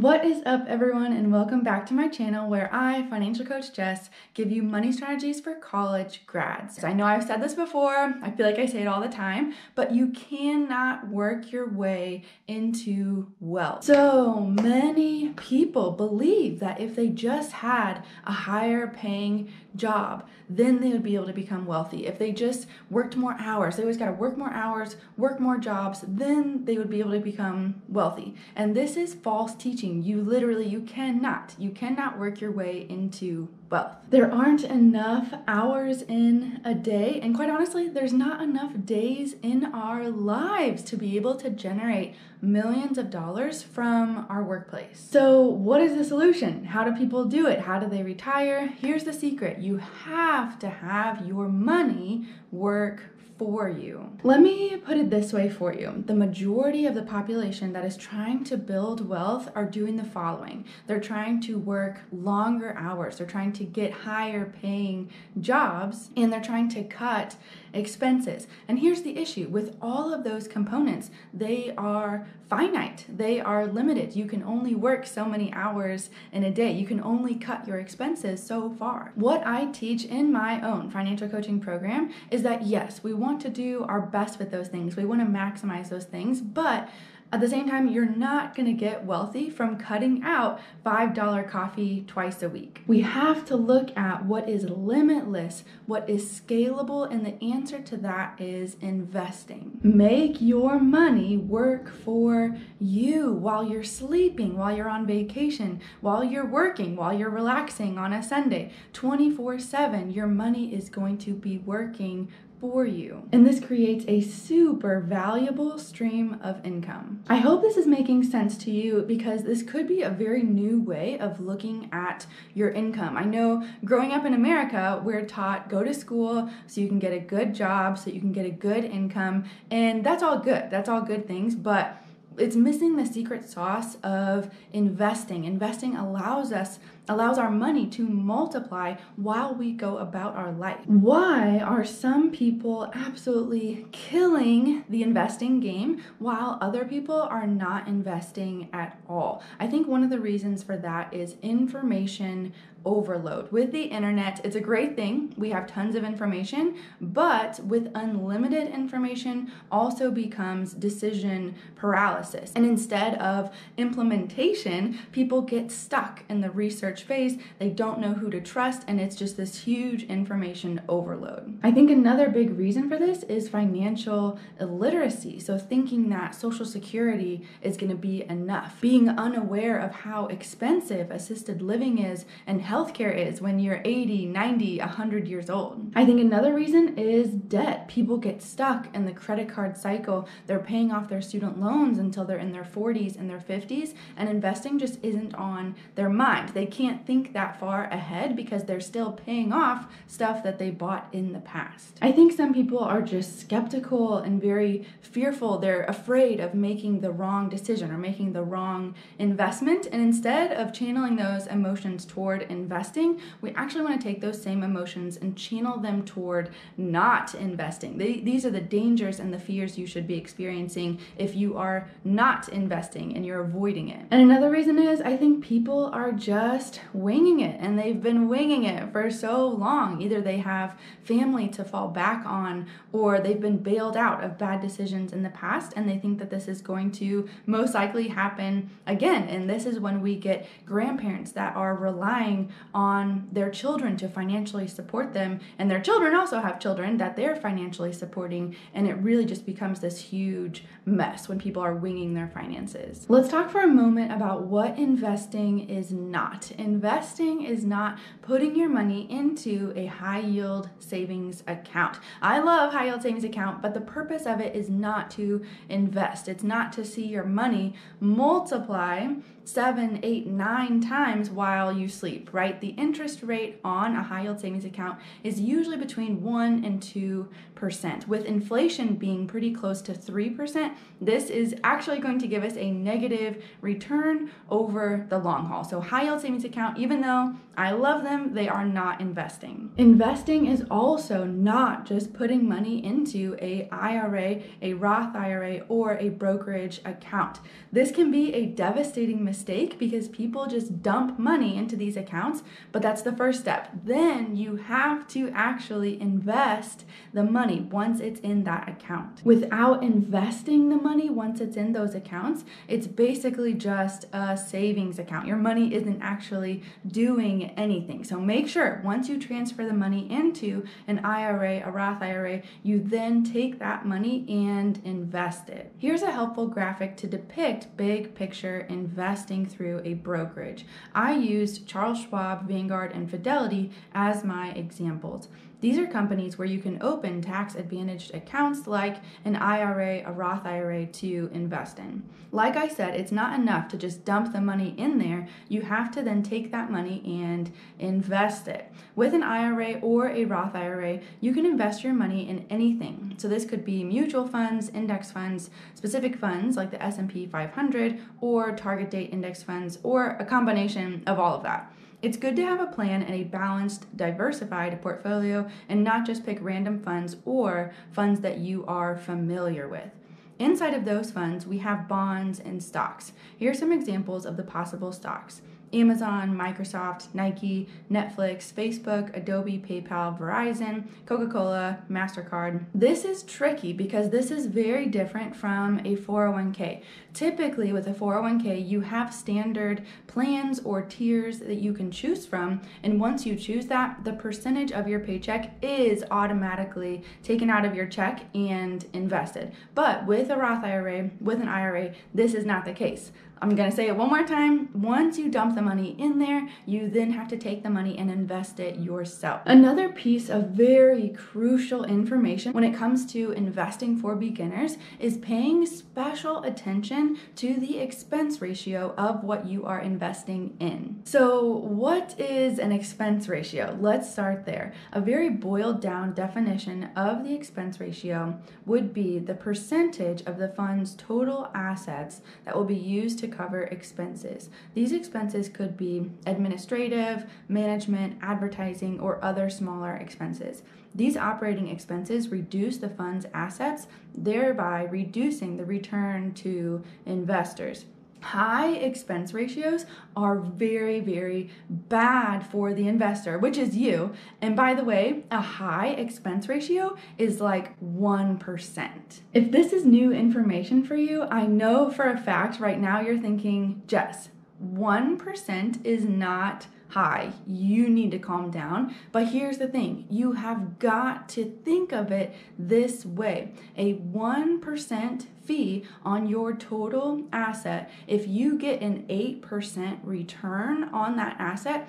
What is up, everyone, and welcome back to my channel where I, financial coach Jess, give you money strategies for college grads. I know I've said this before, I feel like I say it all the time, but you cannot work your way into wealth. So many people believe that if they just had a higher paying job, then they would be able to become wealthy. If they just worked more hours, they always got to work more hours, work more jobs, then they would be able to become wealthy. And this is false teaching You literally, you cannot, you cannot work your way into wealth. There aren't enough hours in a day, and quite honestly, there's not enough days in our lives to be able to generate millions of dollars from our workplace. So, what is the solution? How do people do it? How do they retire? Here's the secret you have to have your money work for you. Let me put it this way for you. The majority of the population that is trying to build wealth are doing the following. They're trying to work longer hours. They're trying to get higher paying jobs and they're trying to cut expenses. And here's the issue with all of those components, they are finite, they are limited. You can only work so many hours in a day, you can only cut your expenses so far. What I teach in my own financial coaching program is that yes, we want to do our best with those things, we want to maximize those things, but at the same time, you're not gonna get wealthy from cutting out $5 coffee twice a week. We have to look at what is limitless, what is scalable, and the answer to that is investing. Make your money work for you while you're sleeping, while you're on vacation, while you're working, while you're relaxing on a Sunday. 24 7, your money is going to be working for you. And this creates a super valuable stream of income. I hope this is making sense to you because this could be a very new way of looking at your income. I know growing up in America, we're taught go to school so you can get a good job, so you can get a good income, and that's all good. That's all good things, but it's missing the secret sauce of investing. Investing allows us allows our money to multiply while we go about our life. Why are some people absolutely killing the investing game while other people are not investing at all? I think one of the reasons for that is information overload. With the internet, it's a great thing. We have tons of information, but with unlimited information also becomes decision paralysis. And instead of implementation, people get stuck in the research phase. They don't know who to trust, and it's just this huge information overload. I think another big reason for this is financial illiteracy. So, thinking that Social Security is going to be enough, being unaware of how expensive assisted living is and healthcare is when you're 80, 90, 100 years old. I think another reason is debt. People get stuck in the credit card cycle. They're paying off their student loans until they're in their 40s and their 50s, and investing just isn't on their mind. They can't think that far ahead because they're still paying off stuff that they bought in the past. I think some people are just skeptical and very fearful. They're afraid of making the wrong decision or making the wrong investment, and instead of channeling those emotions toward investing, we actually want to take those same emotions and channel them toward not investing. They, these are the dangers and the fears you should be experiencing if you are not investing and you're avoiding it. And another reason is I think people are just winging it and they've been winging it for so long. Either they have family to fall back on or they've been bailed out of bad decisions in the past and they think that this is going to most likely happen again. And this is when we get grandparents that are relying on their children to financially support them and their children also have children that they're financially supporting and it really just becomes this huge mess when people are winging their finances. Let's talk for a moment about what investing is not. Investing is not putting your money into a high yield savings account. I love high yield savings account, but the purpose of it is not to invest. It's not to see your money multiply seven, eight, nine times while you sleep, right? The interest rate on a high yield savings account is usually between 1 and 2%. With inflation being pretty close to 3%, this is actually going to give us a negative return over the long haul. So, high yield savings account, even though I love them, they are not investing. Investing is also not just putting money into a IRA, a Roth IRA, or a brokerage account. This can be a devastating mistake because people just dump money into these accounts, but that's the first step. Then you have to actually invest the money once it's in that account. Without investing the money once it's in those accounts, it's basically just a savings account. Your money isn't actually doing anything. So make sure once you transfer the money into an IRA, a Roth IRA, you then take that money and invest it. Here's a helpful graphic to depict big picture investing through a brokerage. I used Charles Schwab, Vanguard, and Fidelity as my examples. These are companies where you can open tax advantaged accounts like an IRA, a Roth IRA to invest in. Like I said, it's not enough to just dump the money in there. You have to then take that money and invest it. With an IRA or a Roth IRA, you can invest your money in anything. So this could be mutual funds, index funds, specific funds like the S&P 500 or target date index funds or a combination of all of that. It's good to have a plan and a balanced, diversified portfolio and not just pick random funds or funds that you are familiar with. Inside of those funds, we have bonds and stocks. Here are some examples of the possible stocks. Amazon, Microsoft, Nike, Netflix, Facebook, Adobe, PayPal, Verizon, Coca Cola, MasterCard. This is tricky because this is very different from a 401k. Typically, with a 401k, you have standard plans or tiers that you can choose from, and once you choose that, the percentage of your paycheck is automatically taken out of your check and invested. But with a Roth IRA, with an IRA, this is not the case. I'm gonna say it one more time. Once you dump the money in there, you then have to take the money and invest it yourself. Another piece of very crucial information when it comes to investing for beginners is paying special attention to the expense ratio of what you are investing in. So, what is an expense ratio? Let's start there. A very boiled down definition of the expense ratio would be the percentage of the fund's total assets that will be used to cover expenses. These expenses could be administrative, management, advertising, or other smaller expenses. These operating expenses reduce the fund's assets, thereby reducing the return to investors. High expense ratios are very, very bad for the investor, which is you. And by the way, a high expense ratio is like 1%. If this is new information for you, I know for a fact right now you're thinking, Jess, 1% is not high. You need to calm down. But here's the thing you have got to think of it this way a 1% fee on your total asset, if you get an 8% return on that asset,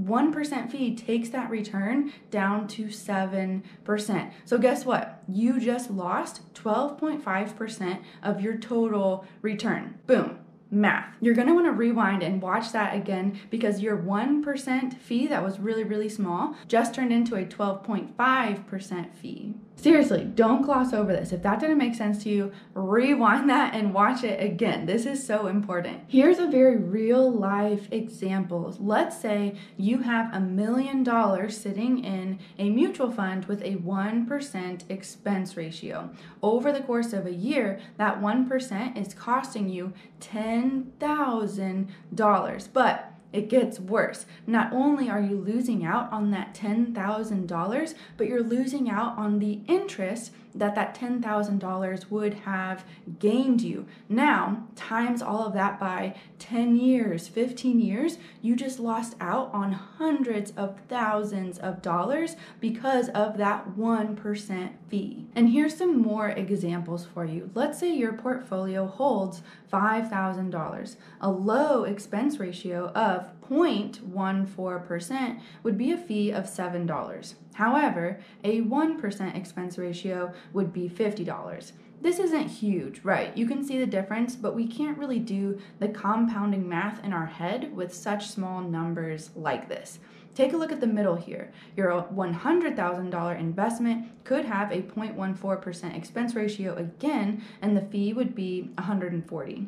1% fee takes that return down to 7%. So, guess what? You just lost 12.5% of your total return. Boom math. You're going to want to rewind and watch that again because your 1% fee that was really, really small just turned into a 12.5% fee. Seriously, don't gloss over this. If that didn't make sense to you, rewind that and watch it again. This is so important. Here's a very real life example. Let's say you have a million dollars sitting in a mutual fund with a 1% expense ratio. Over the course of a year, that 1% is costing you $10,000. But it gets worse. Not only are you losing out on that $10,000, but you're losing out on the interest that that $10,000 would have gained you. Now, times all of that by 10 years, 15 years, you just lost out on hundreds of thousands of dollars because of that 1% fee. And here's some more examples for you. Let's say your portfolio holds $5,000. A low expense ratio of 0.14% would be a fee of $7. However, a 1% expense ratio would be $50. This isn't huge, right? You can see the difference, but we can't really do the compounding math in our head with such small numbers like this. Take a look at the middle here. Your $100,000 investment could have a 0.14% expense ratio again, and the fee would be 140.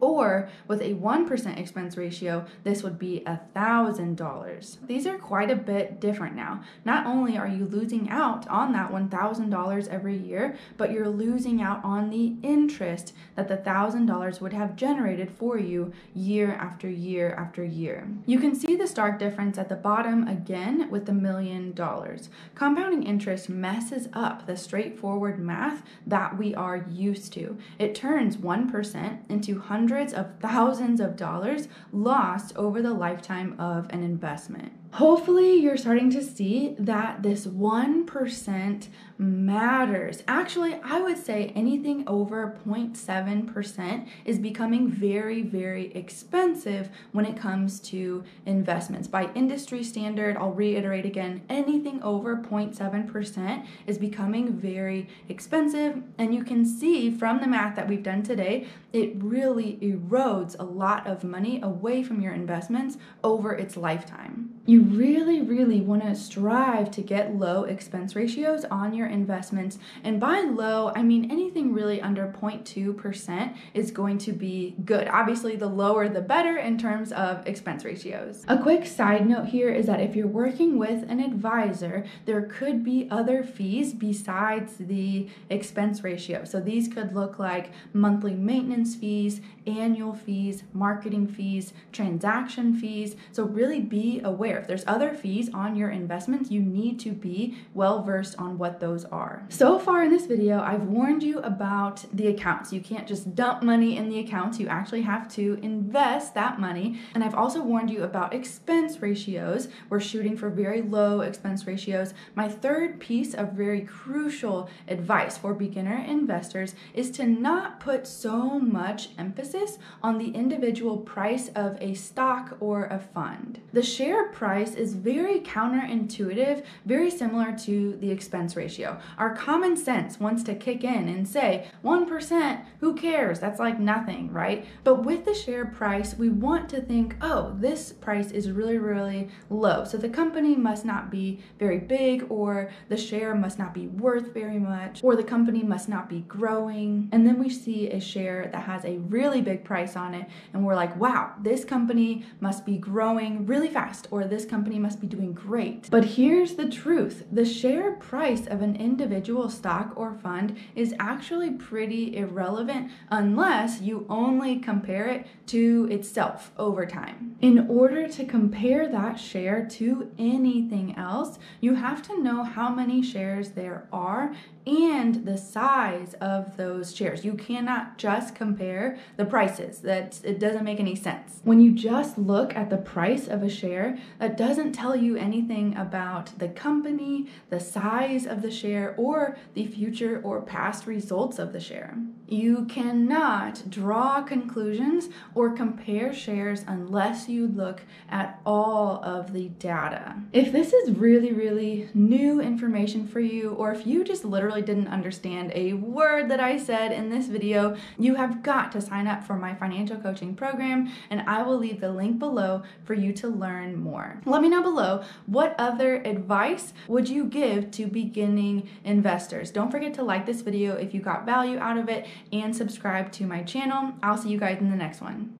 Or with a 1% expense ratio, this would be $1,000. These are quite a bit different now. Not only are you losing out on that $1,000 every year, but you're losing out on the interest that the $1,000 would have generated for you year after year after year. You can see the stark difference at the bottom again with the million dollars. Compounding interest messes up the straightforward math that we are used to. It turns 1% into hundreds of thousands of dollars lost over the lifetime of an investment. Hopefully, you're starting to see that this 1% matters. Actually, I would say anything over 0.7% is becoming very, very expensive when it comes to investments. By industry standard, I'll reiterate again anything over 0.7% is becoming very expensive. And you can see from the math that we've done today, it really erodes a lot of money away from your investments over its lifetime. You really, really want to strive to get low expense ratios on your investments. And by low, I mean anything really under 0.2% is going to be good. Obviously, the lower the better in terms of expense ratios. A quick side note here is that if you're working with an advisor, there could be other fees besides the expense ratio. So these could look like monthly maintenance fees, annual fees, marketing fees, transaction fees. So really be aware. If there's other fees on your investments, you need to be well versed on what those are. So far in this video, I've warned you about the accounts. You can't just dump money in the accounts. You actually have to invest that money. And I've also warned you about expense ratios. We're shooting for very low expense ratios. My third piece of very crucial advice for beginner investors is to not put so much emphasis on the individual price of a stock or a fund. The share price is very counterintuitive, very similar to the expense ratio. Our common sense wants to kick in and say, 1%, who cares? That's like nothing, right? But with the share price, we want to think, oh, this price is really, really low. So the company must not be very big, or the share must not be worth very much, or the company must not be growing. And then we see a share that has a really big price on it, and we're like, wow, this company must be growing really fast, or this company must be doing great. But here's the truth the share price of an individual stock or fund is actually pretty irrelevant unless you only compare it to itself over time. In order to compare that share to anything else, you have to know how many shares there are and the size of those shares. You cannot just compare the prices. That it doesn't make any sense. When you just look at the price of a share, that doesn't tell you anything about the company, the size of the share, or the future or past results of the share. You cannot draw conclusions or compare shares unless you look at all of the data. If this is really, really new information for you, or if you just literally didn't understand a word that I said in this video, you have got to sign up for my financial coaching program, and I will leave the link below for you to learn more. Let me know below what other advice would you give to beginning investors. Don't forget to like this video if you got value out of it and subscribe to my channel. I'll see you guys in the next one.